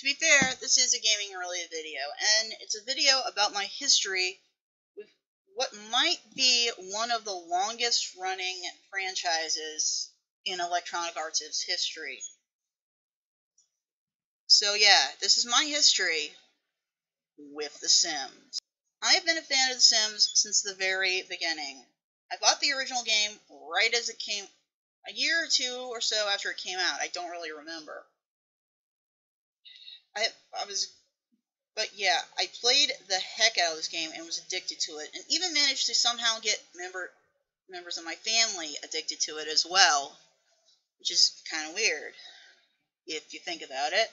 To be fair, this is a gaming related video, and it's a video about my history with what might be one of the longest running franchises in Electronic Arts' history. So yeah, this is my history with The Sims. I have been a fan of The Sims since the very beginning. I bought the original game right as it came, a year or two or so after it came out. I don't really remember. I I was, but yeah, I played the heck out of this game and was addicted to it, and even managed to somehow get member members of my family addicted to it as well, which is kind of weird if you think about it.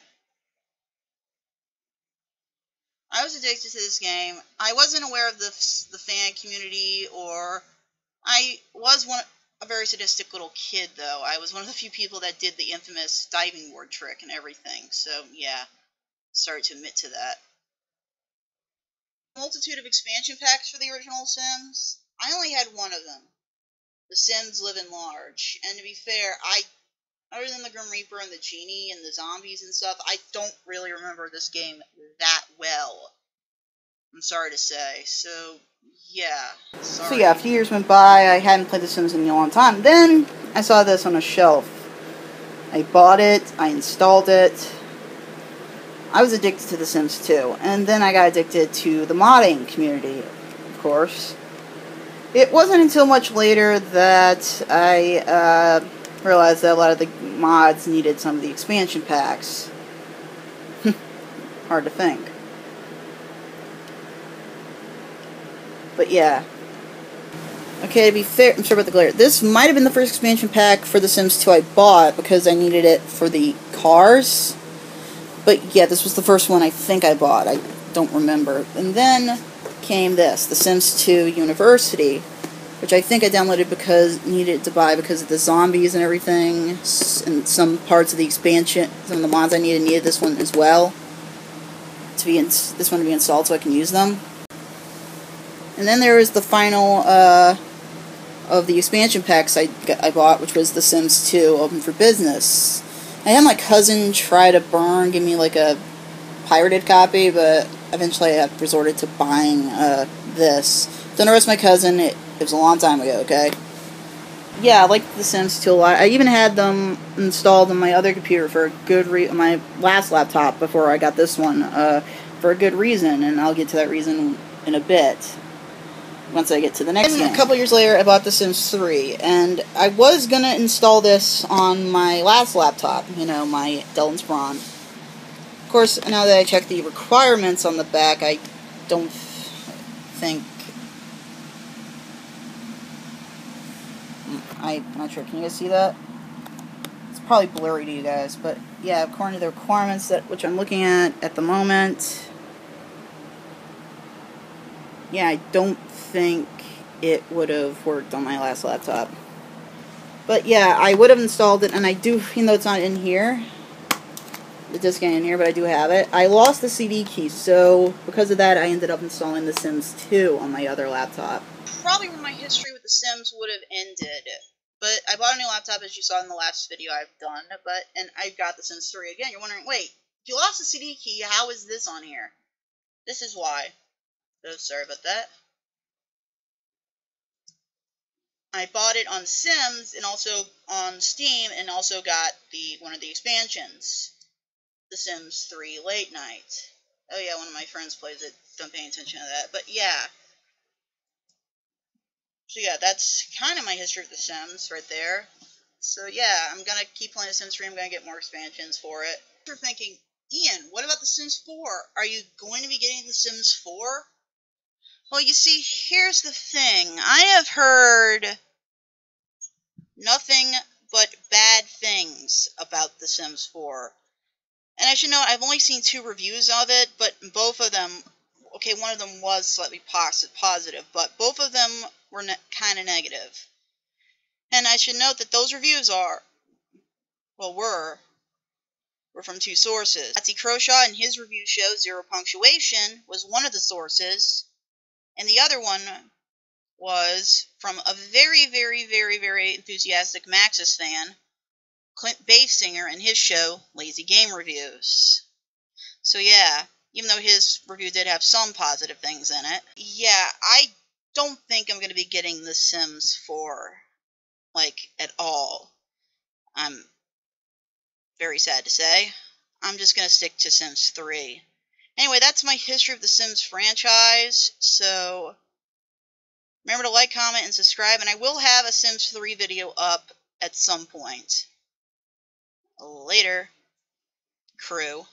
I was addicted to this game. I wasn't aware of the the fan community, or I was one a very sadistic little kid though. I was one of the few people that did the infamous diving board trick and everything. So yeah, sorry to admit to that. Multitude of expansion packs for the original Sims. I only had one of them. The Sims Livin' Large. And to be fair, I other than the Grim Reaper and the Genie and the zombies and stuff, I don't really remember this game that well. I'm sorry to say. So, yeah. Sorry. So yeah, a few years went by. I hadn't played The Sims in a long time. Then I saw this on a shelf. I bought it. I installed it. I was addicted to The Sims 2, and then I got addicted to the modding community, of course. It wasn't until much later that I uh, realized that a lot of the mods needed some of the expansion packs. Hard to think. But yeah. Okay, to be fair, I'm sorry about the glare. This might have been the first expansion pack for The Sims 2 I bought because I needed it for the cars. But yeah, this was the first one I think I bought. I don't remember. And then came this, The Sims 2 University, which I think I downloaded because needed to buy because of the zombies and everything, and some parts of the expansion, some of the mods I needed needed this one as well to be in, this one to be installed so I can use them. And then there was the final uh, of the expansion packs I I bought, which was The Sims 2 Open for Business. I had my cousin try to burn, give me like a pirated copy, but eventually I resorted to buying uh, this. Don't arrest my cousin. It, it was a long time ago. Okay. Yeah, I like The Sims 2 a lot. I even had them installed on my other computer for a good re- my last laptop before I got this one uh, for a good reason, and I'll get to that reason in a bit once I get to the next and game. A couple years later, I bought The Sims 3, and I was gonna install this on my last laptop, you know, my Dell Inspiron. Of course, now that I checked the requirements on the back, I don't think. I'm not sure. Can you guys see that? It's probably blurry to you guys, but yeah, according to the requirements that which I'm looking at at the moment, yeah, I don't think it would have worked on my last laptop. But yeah, I would have installed it, and I do, even though it's not in here, the disc ain't in here, but I do have it. I lost the CD key, so because of that, I ended up installing The Sims 2 on my other laptop. Probably where my history with The Sims would have ended. But I bought a new laptop, as you saw in the last video I've done, but and I got The Sims 3 again. You're wondering, wait, you lost the CD key, how is this on here? This is why. So sorry about that. I bought it on Sims and also on Steam and also got the one of the expansions. The Sims 3 Late Night. Oh yeah, one of my friends plays it. Don't pay attention to that. But yeah. So yeah, that's kind of my history of The Sims right there. So yeah, I'm gonna keep playing The Sims 3. I'm gonna get more expansions for it. You're thinking, Ian, what about The Sims 4? Are you going to be getting The Sims 4? Well, you see, here's the thing. I have heard nothing but bad things about The Sims 4. And I should note, I've only seen two reviews of it, but both of them, okay, one of them was slightly positive, but both of them were ne kind of negative. And I should note that those reviews are, well, were, were from two sources. Yahtzee Croshaw in his review show Zero Punctuation was one of the sources, and the other one was from a very, very, very, very enthusiastic Maxis fan, Clint Basinger, and his show, Lazy Game Reviews. So yeah, even though his review did have some positive things in it, yeah, I don't think I'm going to be getting The Sims 4 like at all. I'm very sad to say. I'm just going to stick to Sims 3. Anyway, that's my history of the Sims franchise. So remember to like, comment, and subscribe. And I will have a Sims 3 video up at some point. Later, crew.